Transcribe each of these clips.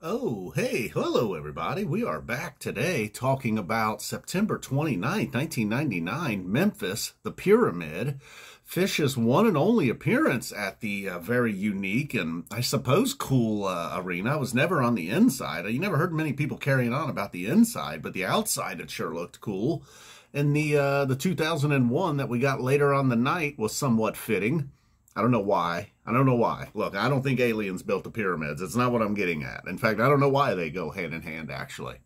Oh, hey, hello everybody. We are back today talking about September 29, 1999, Memphis, the Pyramid. Phish's one and only appearance at the uh, very unique and I suppose cool uh, arena. I was never on the inside. You never heard many people carrying on about the inside, but the outside it sure looked cool. And the uh, the 2001 that we got later on the night was somewhat fitting. I don't know why. I don't know why. Look, I don't think aliens built the pyramids. It's not what I'm getting at. In fact, I don't know why they go hand in hand, actually.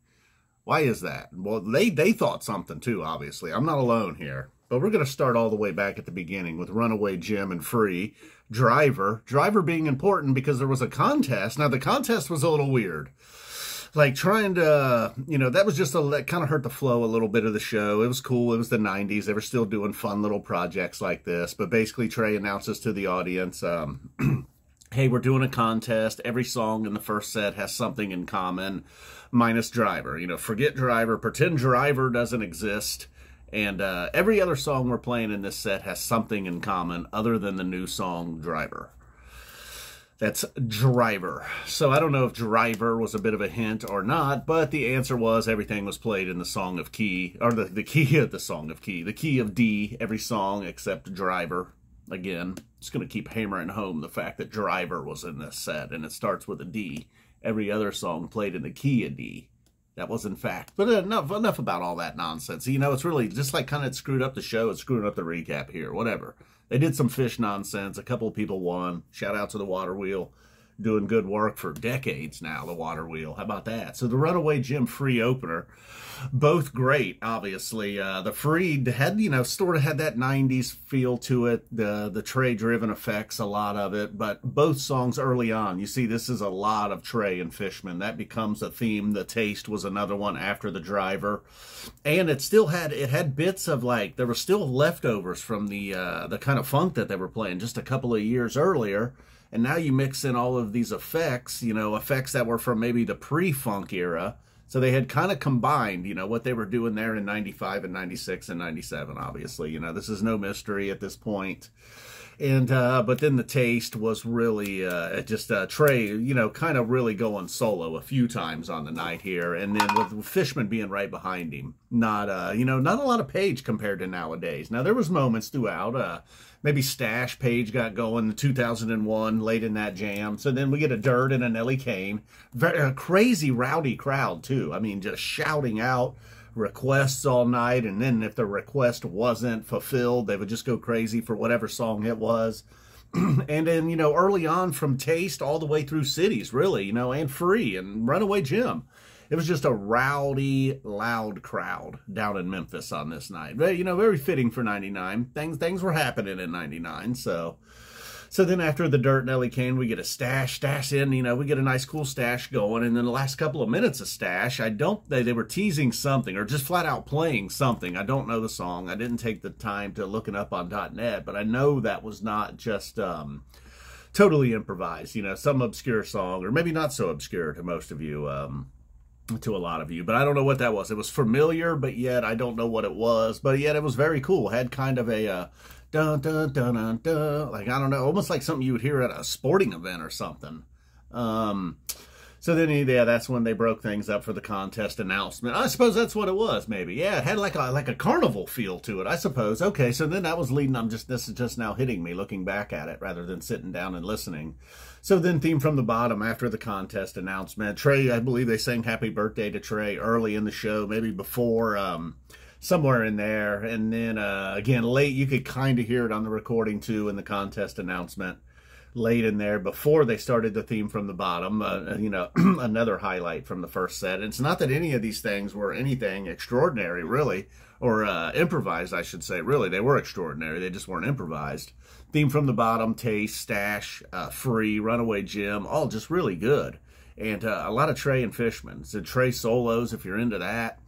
Why is that? Well, they, they thought something too, obviously. I'm not alone here. But we're going to start all the way back at the beginning with Runaway Jim and Free. Driver. Driver being important because there was a contest. Now, the contest was a little weird like trying to, you know, that was just a, that kind of hurt the flow a little bit of the show. It was cool. It was the 90s. They were still doing fun little projects like this. But basically, Trey announces to the audience, um, hey, we're doing a contest. Every song in the first set has something in common, minus Driver. You know, forget Driver, pretend Driver doesn't exist. And uh, every other song we're playing in this set has something in common other than the new song Driver. That's driver. So I don't know if driver was a bit of a hint or not, but the answer was everything was played in the song of key, or the, the key of the song of key, the key of D, every song except driver. Again, it's going to keep hammering home the fact that driver was in this set, and it starts with a D. Every other song played in the key of D. That was in fact. But enough, enough about all that nonsense. You know, it's really just like kind of screwed up the show. It's screwing up the recap here, whatever. They did some Phish nonsense. A couple of people won. Shout out to the Water Wheel. Doing good work for decades now, the Water Wheel. How about that? So the Runaway Jim free opener both great, obviously. Uh, the Freed had, you know, sort of had that 90s feel to it, the, the Trey-driven effects, a lot of it, but both songs early on, you see this is a lot of Trey and Fishman. That becomes a theme. The Taste was another one after the Driver. And it still had, it had bits of like, there were still leftovers from the, uh, the kind of funk that they were playing just a couple of years earlier. And now you mix in all of these effects, you know, effects that were from maybe the pre-funk era, so they had kind of combined, you know, what they were doing there in 95 and 96 and 97, obviously. You know, this is no mystery at this point. And, uh, but then the taste was really, uh, just, uh, Trey, you know, kind of really going solo a few times on the night here. And then with Fishman being right behind him, not, uh, you know, not a lot of Page compared to nowadays. Now, there was moments throughout, uh, maybe Stash Page got going in 2001 late in that jam. So then we get a Dirt and a Nellie Kane. Very, a crazy rowdy crowd too. I mean, just shouting out requests all night. And then if the request wasn't fulfilled, they would just go crazy for whatever song it was. and then, you know, early on from Taste all the way through Cities, really, you know, and Free and Runaway Jim it was just a rowdy, loud crowd down in Memphis on this night. Very, you know, very fitting for 99. Things things were happening in 99, so... So then after the Dirt Nellie Kane, we get a stash, stash in, you know, we get a nice cool stash going. And then the last couple of minutes of stash, I don't, they, they were teasing something or just flat out playing something. I don't know the song. I didn't take the time to look it up on .net, but I know that was not just, um, totally improvised, you know, some obscure song or maybe not so obscure to most of you. Um, to a lot of you, but I don't know what that was. It was familiar, but yet I don't know what it was. But yet it was very cool. It had kind of a uh, dun dun dun dun dun, like I don't know, almost like something you would hear at a sporting event or something. Um, so then, yeah, that's when they broke things up for the contest announcement. I suppose that's what it was, maybe. Yeah, it had like a like a carnival feel to it, I suppose. Okay, so then that was leading. I'm just this is just now hitting me, looking back at it rather than sitting down and listening. So then, theme from the bottom after the contest announcement. Trey, I believe they sang "Happy Birthday" to Trey early in the show, maybe before. Um, somewhere in there, and then uh, again late, you could kind of hear it on the recording too in the contest announcement late in there before they started the theme from the bottom. Uh, you know, another highlight from the first set. And it's not that any of these things were anything extraordinary, really, or uh, improvised, I should say. Really, they were extraordinary. They just weren't improvised. Theme from the bottom, Taste, Stash, uh, Free, Runaway Jim, all just really good. And uh, a lot of Trey and Fishman. So Trey solos, if you're into that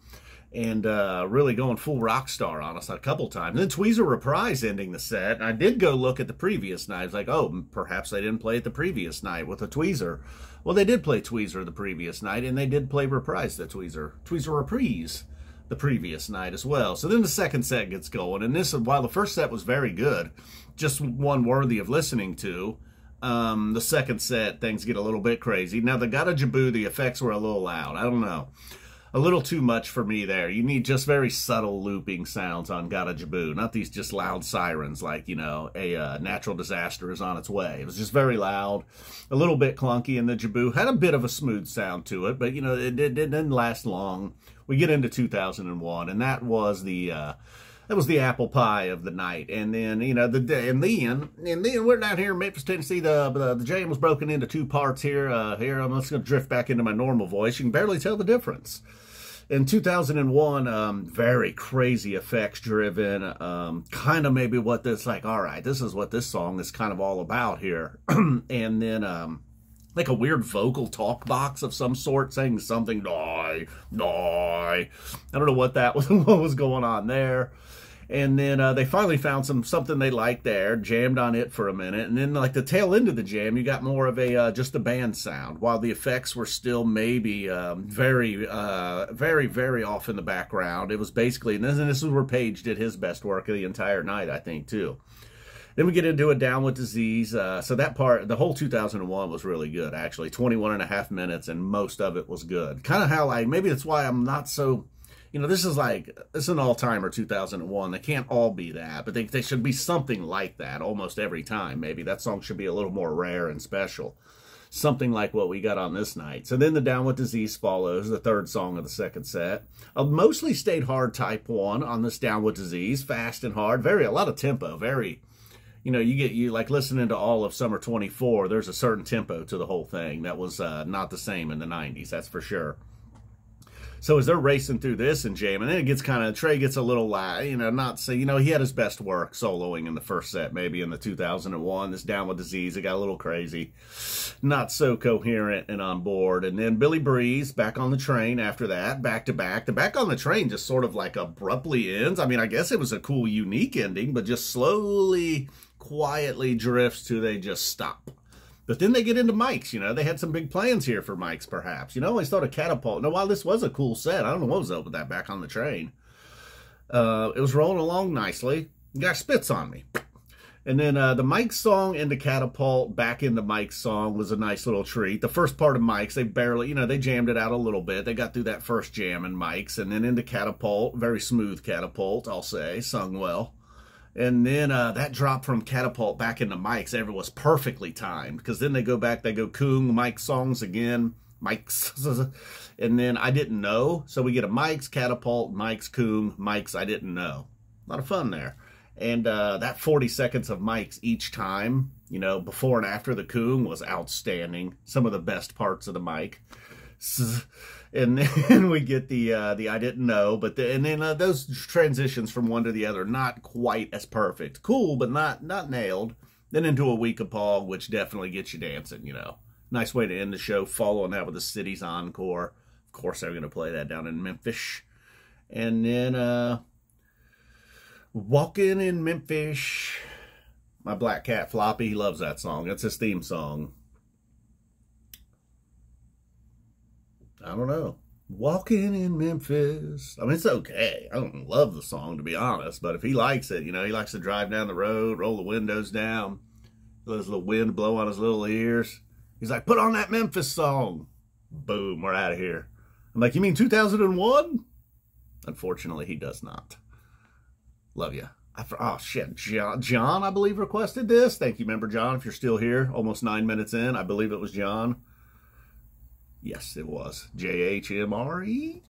and uh, really going full rock star on us a couple times. And then Tweezer Reprise ending the set. And I did go look at the previous night. I was like, oh, perhaps they didn't play it the previous night with a Tweezer. Well, they did play Tweezer the previous night, and they did play Reprise the Tweezer. Tweezer Reprise the previous night as well. So then the second set gets going. And this, while the first set was very good, just one worthy of listening to, Um, the second set, things get a little bit crazy. Now, the Gotta Jibboo, the effects were a little loud. I don't know. A little too much for me there. You need just very subtle looping sounds on Gotta Jibboo, not these just loud sirens like, you know, a uh, natural disaster is on its way. It was just very loud, a little bit clunky, and the Jibboo had a bit of a smooth sound to it, but, you know, it, it, didn't last long. We get into 2001, and that was the... Uh, that was the apple pie of the night. And then, you know, the and then and then we're down here in Memphis, Tennessee. The the, the jam was broken into two parts here. Uh, here, I'm just going to drift back into my normal voice. You can barely tell the difference. In 2001, um, very crazy effects driven, um, kind of maybe what this like. All right, this is what this song is kind of all about here. and then, um, like a weird vocal talk box of some sort saying something die die i don't know what that was what was going on there and then uh, they finally found some something they liked there, jammed on it for a minute, and then like the tail end of the jam, you got more of a uh, just a band sound, while the effects were still maybe um, very, uh, very, very off in the background. It was basically, and this, and this is where Page did his best work of the entire night, I think, too. Then we get into a down with disease. Uh, so that part, the whole 2001 was really good, actually. 21 and a half minutes, and most of it was good. Kind of how I, maybe that's why I'm not so you know, this is like, is an all-timer 2001. They can't all be that, but they, they should be something like that almost every time, maybe. That song should be a little more rare and special. Something like what we got on this night. So then the Down with Disease follows, the third song of the second set. A mostly stayed hard type one on this Down with Disease, fast and hard, very, a lot of tempo, very you know, you get you like listening to all of Summer 24, there's a certain tempo to the whole thing that was uh, not the same in the 90s, that's for sure. So as they're racing through this and jamming, then it gets kind of Trey gets a little light, you know, not say you know he had his best work soloing in the first set, maybe in the 2001. This down with disease, it got a little crazy, not so coherent and on board. And then Billy Breathes back on the train after that, back to back. The back on the train just sort of like abruptly ends. I mean, I guess it was a cool, unique ending, but just slowly, quietly drifts to they just stop. But then they get into Mike's, you know. They had some big plans here for Mike's, perhaps. You know, I thought a catapult. Now, while this was a cool set, I don't know what was up with that back on the train. Uh, it was rolling along nicely. Got spits on me. And then uh, the Mike song and the Catapult back into Mike's song was a nice little treat. The first part of Mike's, they barely, you know, they jammed it out a little bit. They got through that first jam in Mike's. And then into Catapult, very smooth Catapult, I'll say, sung well. And then uh, that drop from Catapult back into Mike's ever was perfectly timed because then they go back, they go Kung, Mike songs again, Mike's, and then I didn't know. So we get a Mike's, Catapult, Mike's, Kung, Mike's, I didn't know. A lot of fun there. And uh, that 40 seconds of Mike's each time, you know, before and after the Kung was outstanding. Some of the best parts of the Mike and then we get the uh, the I didn't know, but the, and then uh, those transitions from one to the other not quite as perfect, cool, but not not nailed. Then into a Weekapaug, which definitely gets you dancing. You know, nice way to end the show. Following that with the Cities encore. Of course, they're going to play that down in Memphis, and then uh, walking in Memphis. My black cat Floppy, he loves that song. That's his theme song. I don't know. Walking in Memphis. I mean, it's okay. I don't love the song, to be honest, but if he likes it, you know, he likes to drive down the road, roll the windows down, let his little wind blow on his little ears. He's like, put on that Memphis song. Boom, we're out of here. I'm like, you mean 2001? Unfortunately, he does not. Love you. I, oh, shit. John, John, I believe, requested this. Thank you, member John, if you're still here. Almost nine minutes in. I believe it was John. Yes, it was. J H M R E.